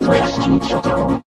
Question